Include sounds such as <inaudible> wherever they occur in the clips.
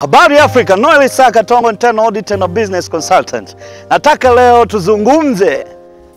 Habari Afrika, Noel Isaka Tongo Internal Auditor na Business Consultant. Nataka leo tuzungumze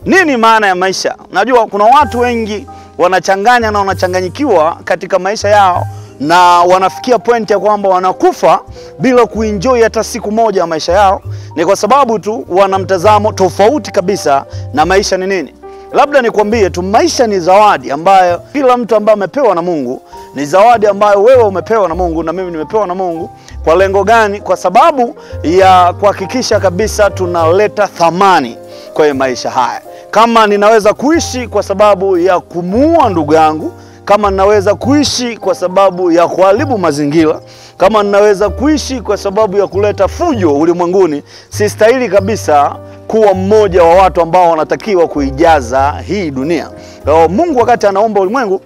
nini maana ya maisha. Najua kuna watu wengi wanachanganya na wanachanganyikiwa katika maisha yao na wanafikia pointi ya kwamba wanakufa bila kuenjoy hata siku moja ya maisha yao. Ni kwa sababu tu wana mtazamo tofauti kabisa na maisha ni nini. Labda nikwambie tu, maisha ni zawadi ambayo kila mtu ambaye amepewa na Mungu, ni zawadi ambayo wewe umepewa na Mungu na mimi nimepewa na Mungu. Kwa lengo gani? Kwa sababu ya kuhakikisha kabisa tunaleta thamani kwenye maisha haya. Kama ninaweza kuishi kwa sababu ya kumuua ndugu yangu, kama ninaweza kuishi kwa sababu ya kuharibu mazingira, kama ninaweza kuishi kwa sababu ya kuleta fujo ulimwenguni, sistahili kabisa kuwa mmoja wa watu ambao wanatakiwa kuijaza hii dunia. Kwa Mungu wakati anaomba ulimwengu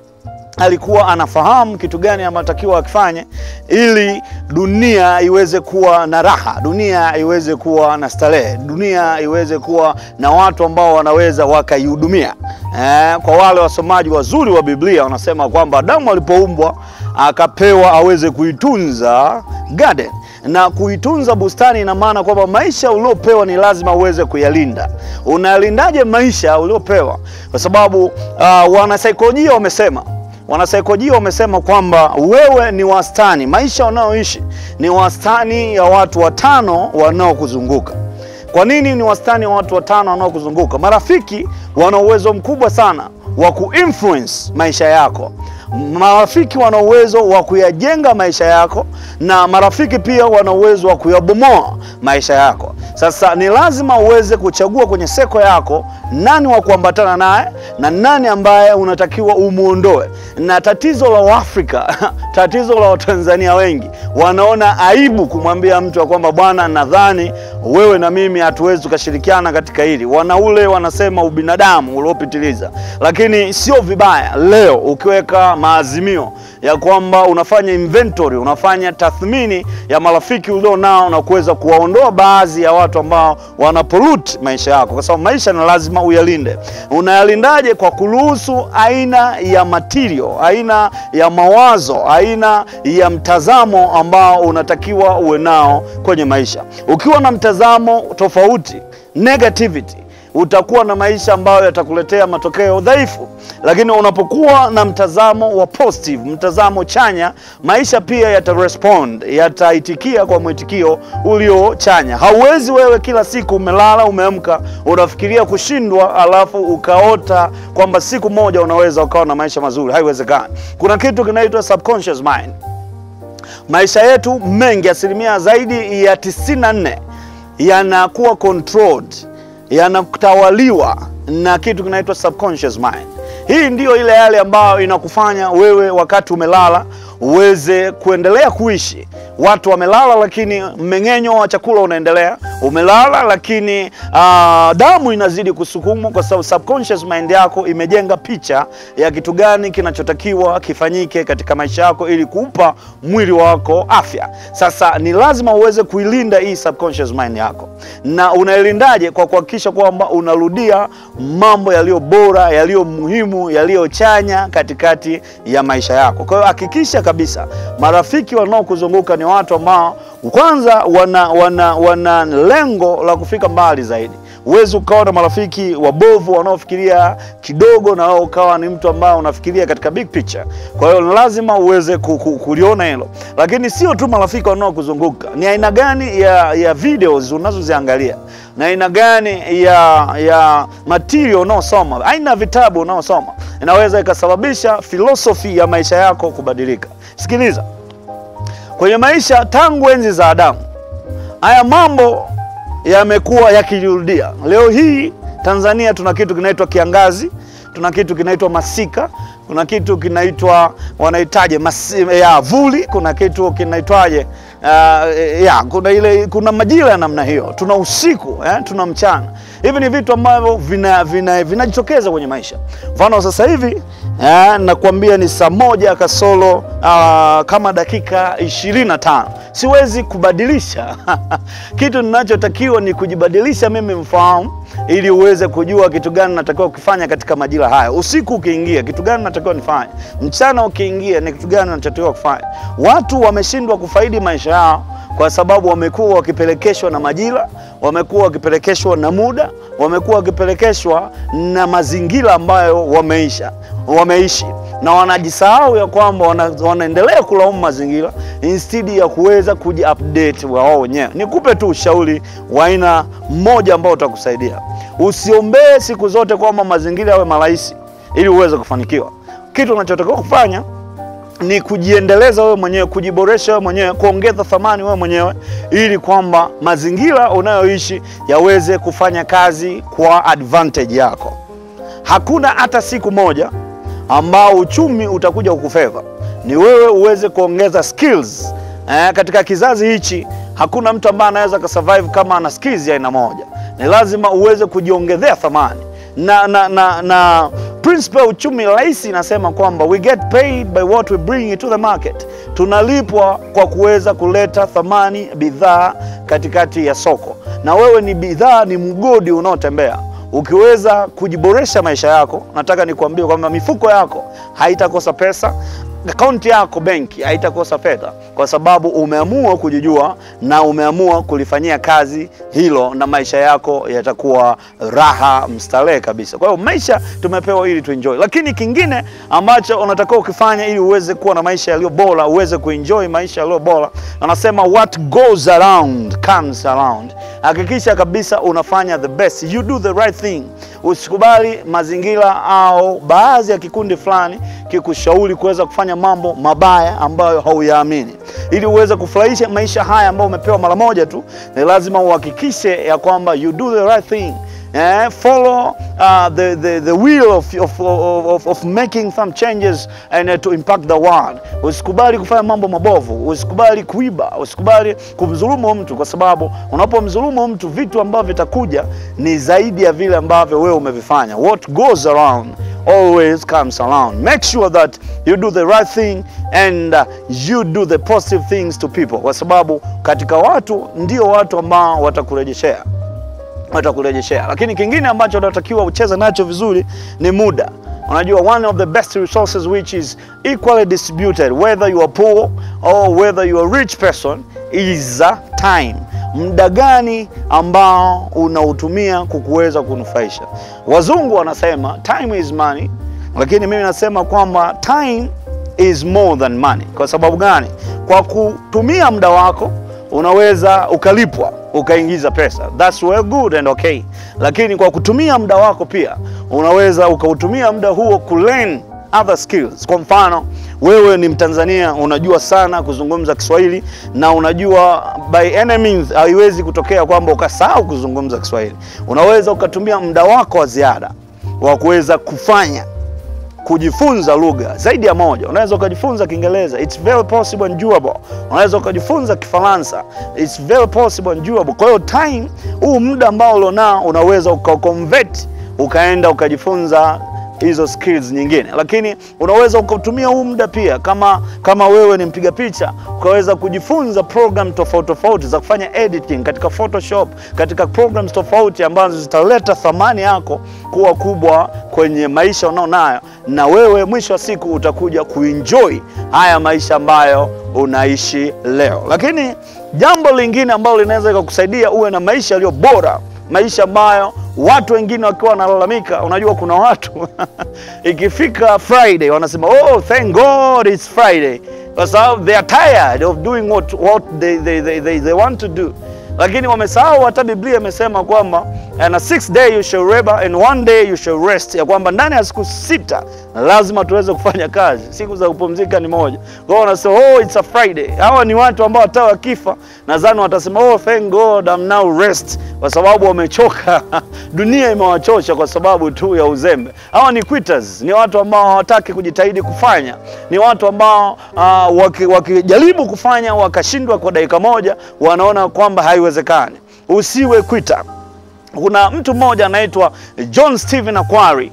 alikuwa anafahamu kitu gani anatakiwa akifanye ili dunia iweze kuwa na raha, dunia iweze kuwa na starehe, dunia iweze kuwa na watu ambao wanaweza wakaihudumia. Eh, kwa wale wasomaji wazuri wa Biblia wanasema kwamba Adamu alipoumbwa akapewa aweze kuitunza garden na kuitunza bustani. Ina maana kwamba maisha uliopewa ni lazima uweze kuyalinda. Unayalindaje maisha uliopewa? Kwa sababu uh, wanasaikolojia wamesema wanasaikolojia wamesema kwamba wewe ni wastani, maisha unayoishi ni wastani ya watu watano wanaokuzunguka. Kwa nini ni wastani wa watu watano wanaokuzunguka? Marafiki wana uwezo mkubwa sana wa kuinfluence maisha yako. Marafiki wana uwezo wa kuyajenga maisha yako, na marafiki pia wana uwezo wa kuyabomoa maisha yako. Sasa ni lazima uweze kuchagua kwenye seko yako nani wa kuambatana naye na nani ambaye unatakiwa umuondoe. Na tatizo la Waafrika, <laughs> tatizo la Watanzania wengi wanaona aibu kumwambia mtu ya kwamba bwana, nadhani wewe na mimi hatuwezi tukashirikiana katika hili. Wana ule wanasema ubinadamu uliopitiliza, lakini sio vibaya leo ukiweka maazimio ya kwamba unafanya inventory, unafanya tathmini ya marafiki ulio nao na kuweza kuwaondoa baadhi ya watu ambao wanapollute maisha yako, kwa sababu maisha ni lazima uyalinde. Unayalindaje? Kwa kuruhusu aina ya matirio, aina ya mawazo, aina ya mtazamo ambao unatakiwa uwe nao kwenye maisha. Ukiwa na mtazamo tofauti, negativity utakuwa na maisha ambayo yatakuletea matokeo dhaifu, lakini unapokuwa na mtazamo wa positive, mtazamo chanya, maisha pia yatarespond, yataitikia kwa mwitikio ulio chanya. Hauwezi wewe kila siku umelala, umeamka, unafikiria kushindwa, alafu ukaota kwamba siku moja unaweza ukawa na maisha mazuri. Haiwezekani. Kuna kitu kinaitwa subconscious mind. Maisha yetu mengi, asilimia zaidi ya 94 yanakuwa controlled yanatawaliwa na kitu kinaitwa subconscious mind. Hii ndiyo ile yale ambayo inakufanya wewe wakati umelala uweze kuendelea kuishi. Watu wamelala, lakini mmeng'enyo wa chakula unaendelea. Umelala, lakini uh, damu inazidi kusukumwa, kwa sababu subconscious mind yako imejenga picha ya kitu gani kinachotakiwa kifanyike katika maisha yako ili kuupa mwili wako afya. Sasa ni lazima uweze kuilinda hii subconscious mind yako. Na unailindaje? Kwa kuhakikisha kwamba unarudia mambo yaliyo bora, yaliyo muhimu, yaliyo chanya katikati ya maisha yako. Kwa hiyo hakikisha kabisa marafiki wanaokuzunguka ni watu ambao kwanza wana, wana, wana lengo la kufika mbali zaidi. Huwezi ukawa na marafiki wabovu wanaofikiria kidogo na wao ukawa ni mtu ambao unafikiria katika big picture. Kwa hiyo lazima uweze kuliona hilo, lakini sio tu marafiki wanaokuzunguka, ni aina gani ya, ya videos unazoziangalia na aina gani ya, ya material unaosoma, aina ya vitabu unaosoma inaweza ikasababisha filosofi ya maisha yako kubadilika. Sikiliza, kwenye maisha tangu enzi za Adamu haya mambo yamekuwa yakijirudia. Leo hii Tanzania tuna kitu kinaitwa kiangazi, tuna kitu kinaitwa masika, kuna kitu kinaitwa wanahitaje ya vuli, kuna kitu kinaitwaje uh, ya kuna ile kuna majira ya namna hiyo, tuna usiku eh, tuna mchana. Hivi ni vitu ambavyo vinajitokeza vina, vina kwenye maisha. Mfano sasa hivi eh, nakwambia ni saa moja kasoro uh, kama dakika ishirini na tano siwezi kubadilisha <laughs> kitu ninachotakiwa ni kujibadilisha mimi mfahamu, ili uweze kujua kitu gani natakiwa kufanya katika majira haya. Usiku ukiingia, kitu gani natakiwa nifanye? Mchana ukiingia, ni kitu gani natakiwa kufanya? Watu wameshindwa kufaidi maisha yao kwa sababu wamekuwa wakipelekeshwa na majira, wamekuwa wakipelekeshwa na muda, wamekuwa wakipelekeshwa na mazingira ambayo wameisha wameishi na wanajisahau ya kwamba wana, wanaendelea kulaumu mazingira instead ya kuweza kujiupdate wao wenyewe. Nikupe tu ushauri wa aina mmoja ambao utakusaidia. Usiombee siku zote kwamba mazingira yawe marahisi ili uweze kufanikiwa. Kitu unachotakiwa kufanya ni kujiendeleza wewe mwenyewe, kujiboresha wewe mwenyewe, kuongeza thamani wewe mwenyewe, ili kwamba mazingira unayoishi yaweze kufanya kazi kwa advantage yako. Hakuna hata siku moja ambao uchumi utakuja kukufeva, ni wewe uweze kuongeza skills. Eh, katika kizazi hichi hakuna mtu ambaye anaweza kusurvive kama ana skills ya aina moja. Ni lazima uweze kujiongezea thamani. Na, na, na, na principle ya uchumi rahisi inasema kwamba we get paid by what we bring to the market, tunalipwa kwa kuweza kuleta thamani bidhaa katikati ya soko, na wewe ni bidhaa, ni mgodi unaotembea ukiweza kujiboresha maisha yako, nataka nikuambie kwamba mifuko yako haitakosa pesa, akaunti yako benki haitakosa fedha, kwa sababu umeamua kujijua na umeamua kulifanyia kazi hilo, na maisha yako yatakuwa raha mstarehe kabisa. Kwa hiyo maisha tumepewa ili tuenjoy, lakini kingine ambacho unatakiwa ukifanya ili uweze kuwa na maisha yaliyo bora, uweze kuenjoy maisha yaliyo bora, anasema what goes around comes around. Hakikisha kabisa unafanya the best, you do the right thing. Usikubali mazingira au baadhi ya kikundi fulani kikushauri kuweza kufanya mambo mabaya ambayo hauyaamini. Ili uweze kufurahisha maisha haya ambayo umepewa mara moja tu, ni lazima uhakikishe ya kwamba you do the right thing. Eh, follow uh, the, the, the will of, of, of, of making some changes and uh, to impact the world. Usikubali kufanya mambo mabovu, usikubali kuiba, usikubali kumdhulumu mtu, kwa sababu unapomdhulumu mtu vitu ambavyo vitakuja ni zaidi ya vile ambavyo wewe umevifanya. What goes around always comes around. Make sure that you do the right thing and uh, you do the positive things to people, kwa sababu katika watu ndio watu ambao watakurejeshea watakurejeshea. Lakini kingine ambacho unatakiwa ucheze nacho vizuri ni muda. Unajua, one of the best resources which is equally distributed whether you are poor or whether you are rich person is time. Muda gani ambao unautumia kukuweza kunufaisha? Wazungu wanasema time is money, lakini mimi nasema kwamba time is more than money. Kwa sababu gani? Kwa kutumia muda wako unaweza ukalipwa ukaingiza pesa, that's well good and okay, lakini kwa kutumia muda wako pia unaweza ukautumia muda huo kulearn other skills. Kwa mfano wewe ni Mtanzania, unajua sana kuzungumza Kiswahili na unajua by any means haiwezi kutokea kwamba ukasahau kuzungumza Kiswahili. Unaweza ukatumia muda wako wa ziada wa kuweza kufanya kujifunza lugha zaidi ya moja. Unaweza ukajifunza Kiingereza, it's very possible and doable. Unaweza ukajifunza Kifaransa, it's very possible and doable. Kwa hiyo time, huu muda ambao ulionao unaweza ukaconvert ukaenda ukajifunza hizo skills nyingine, lakini unaweza ukatumia huu muda pia, kama kama wewe ni mpiga picha, ukaweza kujifunza program tofauti tofauti za kufanya editing katika Photoshop, katika programs tofauti ambazo zitaleta thamani yako kuwa kubwa kwenye maisha unaonayo, na wewe mwisho wa siku utakuja kuenjoy haya maisha ambayo unaishi leo. Lakini jambo lingine ambalo linaweza kukusaidia uwe na maisha yaliyo bora maisha ambayo watu wengine wakiwa wanalalamika. Unajua, kuna watu <laughs> ikifika Friday wanasema oh, thank God it's Friday, kwa sababu they are tired of doing what, what they, they, they, they, they want to do, lakini wamesahau hata Biblia imesema kwamba and a six day you shall labor and one day you shall rest, ya kwamba ndani ya siku sita lazima tuweze kufanya kazi, siku za kupumzika ni moja. Kwa hiyo wanasema oh, it's a Friday. Hawa ni watu ambao hata wakifa nadhani watasema oh, thank God I'm now rest, kwa sababu wamechoka <laughs> dunia imewachosha kwa sababu tu ya uzembe. Hawa ni quitters, ni watu ambao hawataki kujitahidi kufanya, ni watu ambao uh, wakijaribu waki kufanya wakashindwa kwa dakika moja, wanaona kwamba haiwezekani. Usiwe quitter. Kuna mtu mmoja anaitwa John Stephen Akwari.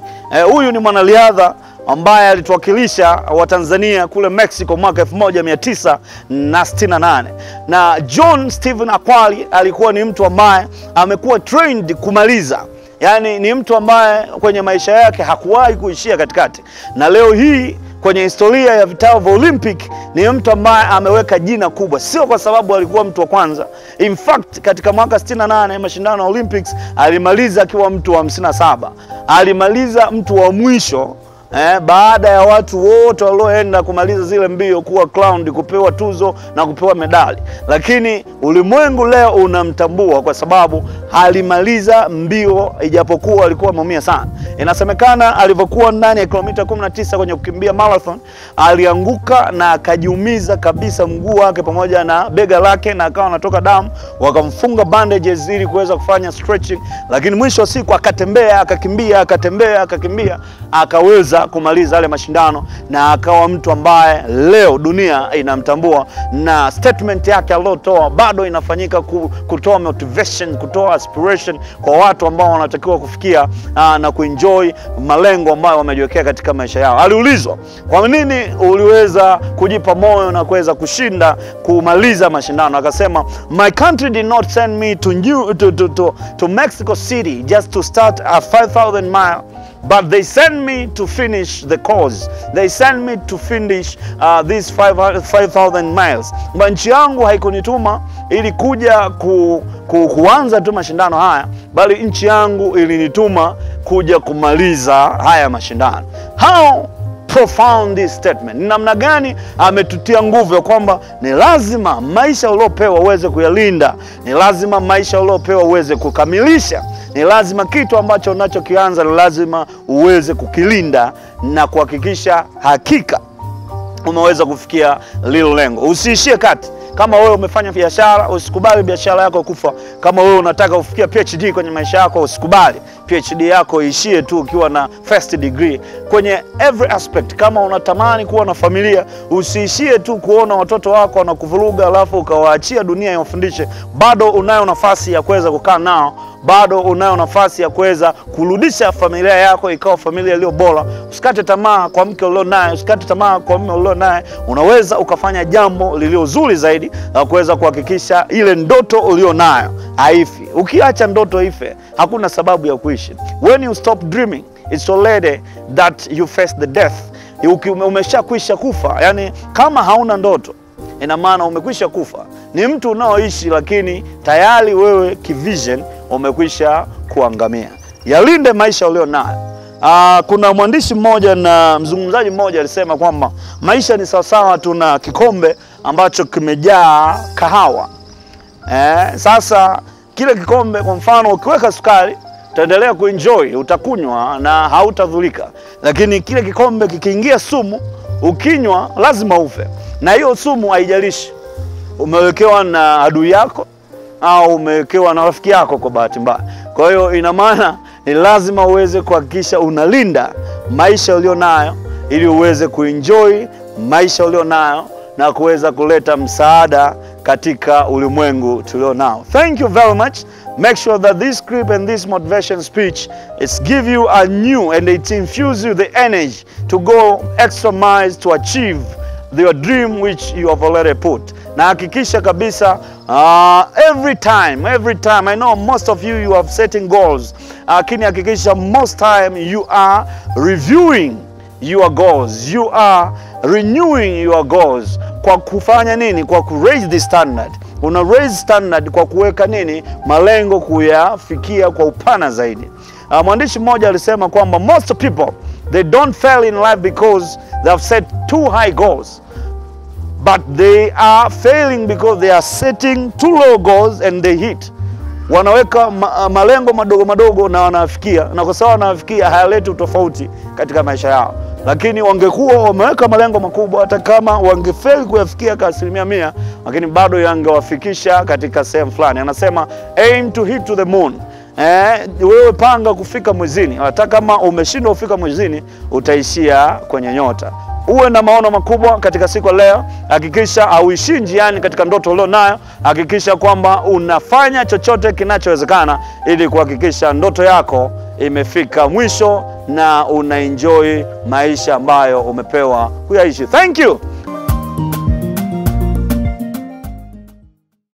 Huyu eh, ni mwanariadha ambaye alituwakilisha Watanzania kule Mexico mwaka 1968 na John Stephen Akwali alikuwa ni mtu ambaye amekuwa trained kumaliza. Yaani ni mtu ambaye kwenye maisha yake hakuwahi kuishia katikati, na leo hii kwenye historia ya vitao vya Olympic ni mtu ambaye ameweka jina kubwa, sio kwa sababu alikuwa mtu wa kwanza. In fact, katika mwaka 68 mashindano ya Olympics alimaliza akiwa mtu wa 57, alimaliza mtu wa mwisho Eh, baada ya watu wote walioenda kumaliza zile mbio kuwa crowned, kupewa tuzo na kupewa medali, lakini ulimwengu leo unamtambua kwa sababu alimaliza mbio ijapokuwa alikuwa ameumia sana. Inasemekana alivyokuwa ndani ya kilomita 19 kwenye kukimbia marathon, alianguka na akajiumiza kabisa mguu wake pamoja na bega lake, na akawa anatoka damu, wakamfunga bandages ili kuweza kufanya stretching, lakini mwisho wa siku akatembea, akakimbia, akatembea, akakimbia, akaweza kumaliza yale mashindano na akawa mtu ambaye leo dunia inamtambua, na statement yake aliyotoa bado inafanyika kutoa motivation, kutoa aspiration kwa watu ambao wanatakiwa kufikia aa, na kuenjoy malengo ambayo wamejiwekea katika maisha yao. Aliulizwa, kwa nini uliweza kujipa moyo na kuweza kushinda kumaliza mashindano? Akasema, my country did not send me to, New, to, to, to, to Mexico City just to start a 5000 mile but they sent me to finish the course. They sent me to finish uh, these 5000 miles. Mba nchi yangu haikunituma ili kuja ku, ku, kuanza tu mashindano haya, bali nchi yangu ilinituma kuja kumaliza haya mashindano. How profound this statement! Ni namna gani ametutia nguvu ya kwamba ni lazima maisha uliopewa uweze kuyalinda, ni lazima maisha uliopewa uweze kukamilisha ni lazima kitu ambacho unachokianza ni lazima uweze kukilinda na kuhakikisha hakika umeweza kufikia lilo lengo. Usiishie kati. Kama wewe umefanya biashara, usikubali biashara yako kufa. Kama wewe unataka kufikia PhD kwenye maisha yako, usikubali PhD yako ishie tu ukiwa na first degree kwenye every aspect. Kama unatamani kuwa na familia, usiishie tu kuona watoto wako wanakuvuruga alafu ukawaachia dunia iwafundishe. Bado unayo nafasi ya kuweza kukaa nao bado unayo nafasi ya kuweza kurudisha familia yako ikawa familia iliyo bora. Usikate tamaa kwa mke ulio naye, usikate tamaa kwa mume ulio naye. Unaweza ukafanya jambo lililo zuri zaidi la kuweza kuhakikisha ile ndoto ulio nayo haifi. Ukiacha ndoto ife, hakuna sababu ya kuishi. When you stop dreaming it's already that you face the death. Umeshakwisha kufa, yani kama hauna ndoto ina maana umekwisha kufa. Ni mtu unaoishi lakini tayari wewe kivision umekwisha kuangamia. Yalinde maisha ulio nayo. Aa, kuna mwandishi mmoja na mzungumzaji mmoja alisema kwamba maisha ni sawasawa tu na kikombe ambacho kimejaa kahawa. Eh, sasa kile kikombe kwa mfano ukiweka sukari utaendelea kuenjoy, utakunywa na hautadhulika, lakini kile kikombe kikiingia sumu, ukinywa lazima ufe. Na hiyo sumu haijalishi umewekewa na adui yako au umewekewa na rafiki yako kwa bahati mbaya. Kwa hiyo ina maana ni lazima uweze kuhakikisha unalinda maisha ulio nayo ili uweze kuenjoy maisha ulio nayo na kuweza kuleta msaada katika ulimwengu tulio nao. Thank you very much. Make sure that this clip and this motivation speech is give you a new and it infuse you the energy to go extra miles to achieve your dream which you have already put. Na hakikisha kabisa uh, every time every time I know most of you you have setting goals, lakini uh, hakikisha most time you are reviewing your goals, you are renewing your goals kwa kufanya nini? Kwa ku raise the standard. Una raise standard kwa kuweka nini? Malengo kuyafikia kwa upana zaidi. Uh, mwandishi mmoja alisema kwamba most people they don't fail in life because they have set too high goals but they are failing because they are setting too low goals and they hit. Wanaweka ma malengo madogo madogo na wanafikia, na kwa sababu wanafikia hayaleti utofauti katika maisha yao, lakini wangekuwa wameweka malengo makubwa, hata kama wangefeli kuyafikia kwa asilimia mia, lakini bado yangewafikisha katika sehemu fulani. Anasema aim to hit to the moon. Eh, wewe panga kufika mwezini, hata kama umeshindwa kufika mwezini, utaishia kwenye nyota. Uwe na maono makubwa katika siku ya leo. Hakikisha hauishii njiani katika ndoto ulionayo. Hakikisha kwamba unafanya chochote kinachowezekana ili kuhakikisha ndoto yako imefika mwisho na unaenjoy maisha ambayo umepewa kuyaishi. Thank you.